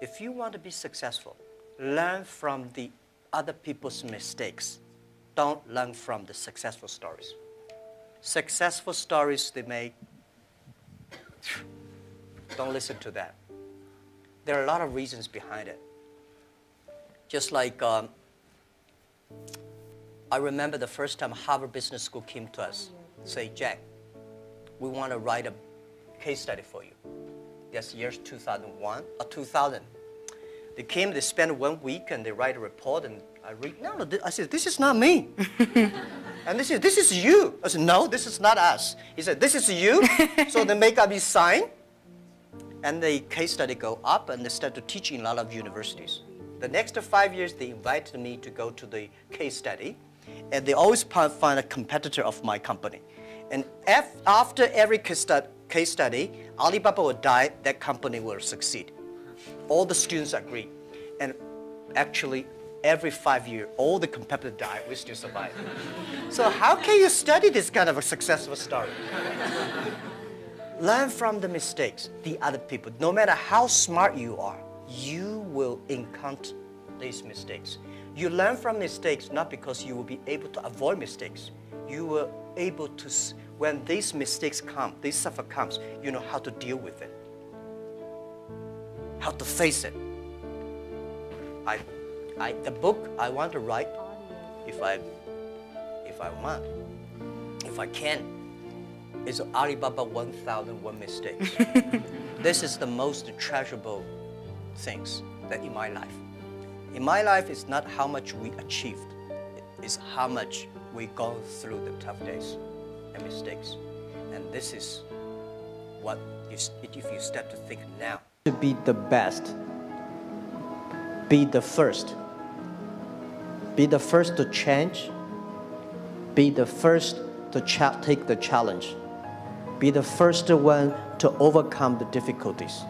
if you want to be successful, learn from the other people's mistakes. Don't learn from the successful stories. Successful stories they make, don't listen to that. There are a lot of reasons behind it. Just like um, I remember the first time Harvard Business School came to us, say, Jack, we want to write a case study for you. That's years 2001 or 2000. Uh, they came, they spent one week and they write a report and I read, no, no, I said, this is not me. and they said, this is you. I said, no, this is not us. He said, this is you. so they make up his sign and the case study go up and they start to teach in a lot of universities. The next five years, they invited me to go to the case study and they always find a competitor of my company. And after every case study, Alibaba will die, that company will succeed. All the students agree. And actually, every five years, all the competitors die, we still survive. so how can you study this kind of a successful story? Learn from the mistakes, the other people. No matter how smart you are, you will encounter these mistakes. You learn from mistakes not because you will be able to avoid mistakes. You will able to, when these mistakes come, this suffer comes, you know how to deal with it, how to face it. I, I, the book I want to write, if I, if I want, if I can, is Alibaba 1001 Mistakes. this is the most treasurable things that in my life. In my life, it's not how much we achieved, it's how much we go through the tough days and mistakes. And this is what, you, if you start to think now. To be the best, be the first. Be the first to change. Be the first to take the challenge. Be the first one to overcome the difficulties.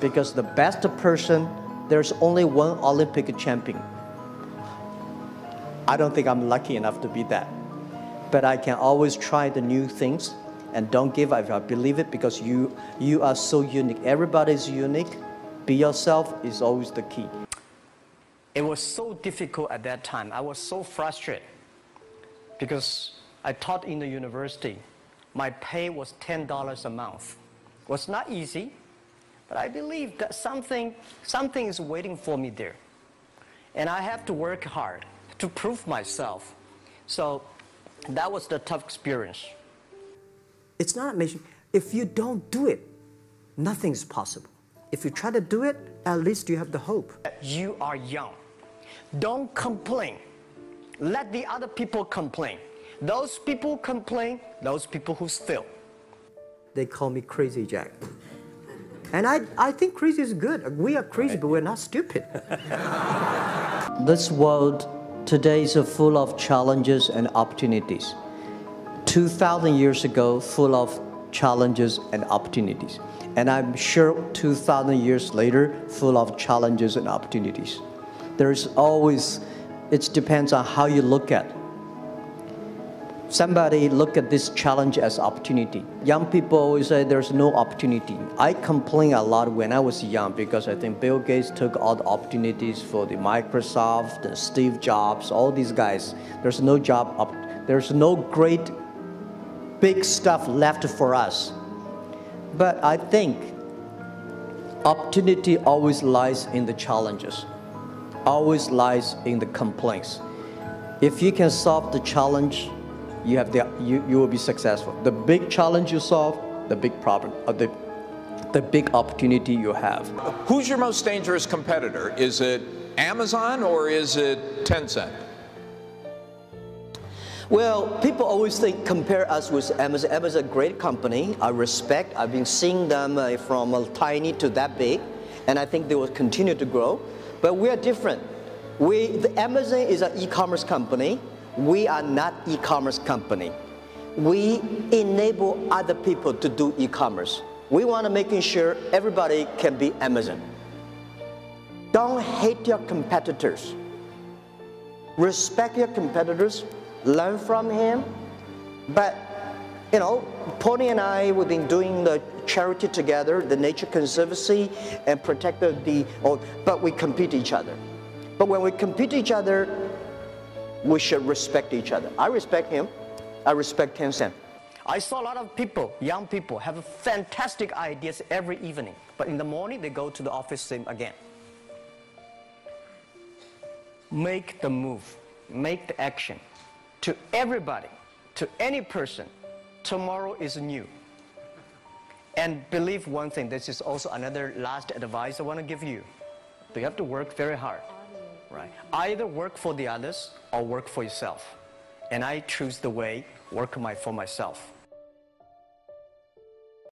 Because the best person, there's only one Olympic champion. I don't think I'm lucky enough to be that. But I can always try the new things and don't give up. I believe it because you, you are so unique. Everybody is unique. Be yourself is always the key. It was so difficult at that time. I was so frustrated because I taught in the university. My pay was $10 a month. It was not easy, but I believe that something, something is waiting for me there. And I have to work hard to prove myself. So that was the tough experience. It's not amazing. If you don't do it, nothing is possible. If you try to do it, at least you have the hope. You are young. Don't complain. Let the other people complain. Those people complain, those people who fail. They call me Crazy Jack. And I, I think crazy is good. We are crazy, right. but we're not stupid. this world today is full of challenges and opportunities. 2,000 years ago, full of challenges and opportunities. And I'm sure 2,000 years later, full of challenges and opportunities. There's always, it depends on how you look at somebody look at this challenge as opportunity. Young people always say there's no opportunity. I complain a lot when I was young because I think Bill Gates took all the opportunities for the Microsoft, the Steve Jobs, all these guys. There's no job, up, there's no great big stuff left for us. But I think opportunity always lies in the challenges, always lies in the complaints. If you can solve the challenge, you have the you, you will be successful. The big challenge you solve, the big problem, uh, the the big opportunity you have. Who's your most dangerous competitor? Is it Amazon or is it Tencent? Well, people always think compare us with Amazon. Amazon is a great company. I respect. I've been seeing them uh, from a tiny to that big, and I think they will continue to grow. But we are different. We, the Amazon is an e-commerce company we are not e-commerce company. We enable other people to do e-commerce. We want to making sure everybody can be Amazon. Don't hate your competitors. Respect your competitors, learn from him, but you know, Pony and I, we've been doing the charity together, the Nature Conservancy, and protect the, the but we compete each other. But when we compete each other, we should respect each other. I respect him. I respect Tencent. I saw a lot of people, young people, have fantastic ideas every evening. But in the morning, they go to the office again. Make the move, make the action. To everybody, to any person, tomorrow is new. And believe one thing, this is also another last advice I want to give you. You have to work very hard. Right. Either work for the others or work for yourself. And I choose the way work my, for myself.